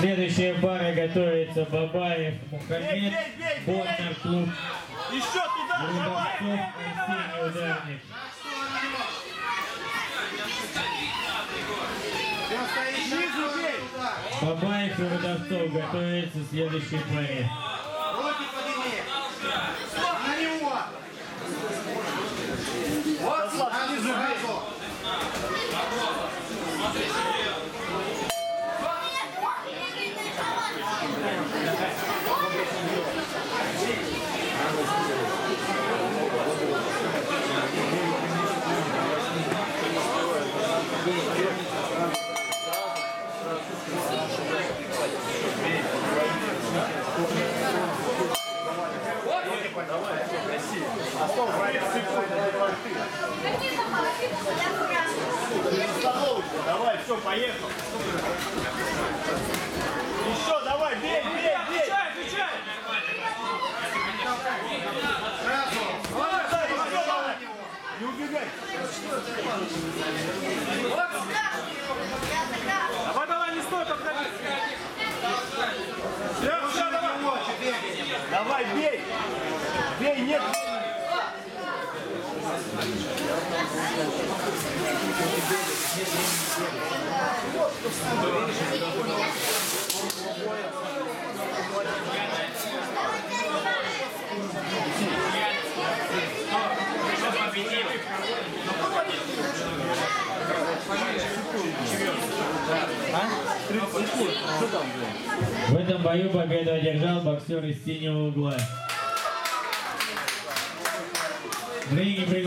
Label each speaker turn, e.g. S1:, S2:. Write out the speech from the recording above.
S1: Следующая пара готовится Бабаев, Мухаммед,
S2: Бей, бей, бей, бей!
S1: Боннер, клуб,
S2: Еще туда!
S1: Рудовцов, Арсений, ударник.
S2: Бей!
S1: Бабаев и Рудовцов готовятся к следующей паре.
S3: Руки подними. На него. Вот снизу сразу.
S2: Давай, все, поехал. Еще, давай, бей, бей, бей! Отвечай, отвечай! Давай, еще, давай! Не убегай! Давай, давай, не стой, подходи! Все, все, давай! Давай, бей! Бей, нет!
S1: В этом бою победу одержал боксер из синего угла.